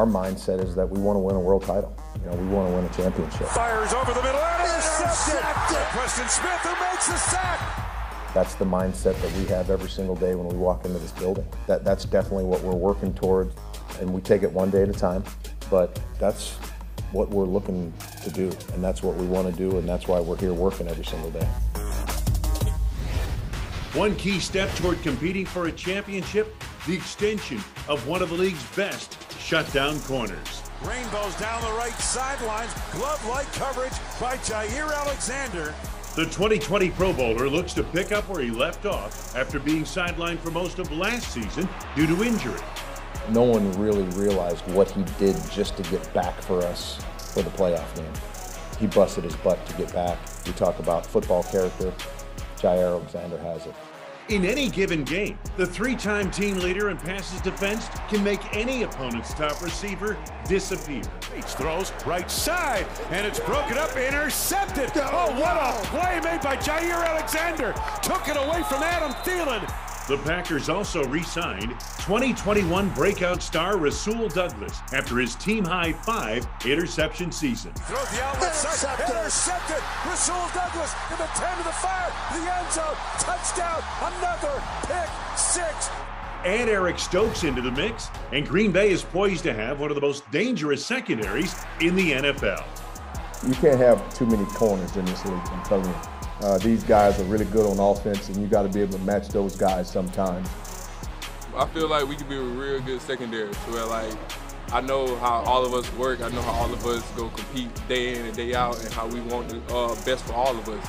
our mindset is that we want to win a world title. You know, we want to win a championship. Fires over the middle and intercepted. Preston Smith who makes the sack. That's the mindset that we have every single day when we walk into this building. That, that's definitely what we're working toward, and we take it one day at a time. But that's what we're looking to do, and that's what we want to do, and that's why we're here working every single day. One key step toward competing for a championship the extension of one of the league's best shutdown corners. Rainbows down the right sidelines, glove-like coverage by Jaire Alexander. The 2020 Pro Bowler looks to pick up where he left off after being sidelined for most of last season due to injury. No one really realized what he did just to get back for us for the playoff game. He busted his butt to get back. You talk about football character, Jaire Alexander has it. In any given game, the three time team leader in passes defensed can make any opponent's top receiver disappear. He throws right side, and it's broken up, intercepted. Oh, what a play made by Jaire Alexander. Took it away from Adam Thielen. The Packers also re signed 2021 breakout star Rasul Douglas after his team high five interception season. Throw the outlet intercepted. Rasul Douglas in the 10 to the 5, the end zone, touchdown, another pick six. Add Eric Stokes into the mix, and Green Bay is poised to have one of the most dangerous secondaries in the NFL. You can't have too many corners in this league, I'm telling you. Uh, these guys are really good on offense, and you got to be able to match those guys sometimes. I feel like we could be a real good secondary to where, like, I know how all of us work. I know how all of us go compete day in and day out, and how we want the uh, best for all of us.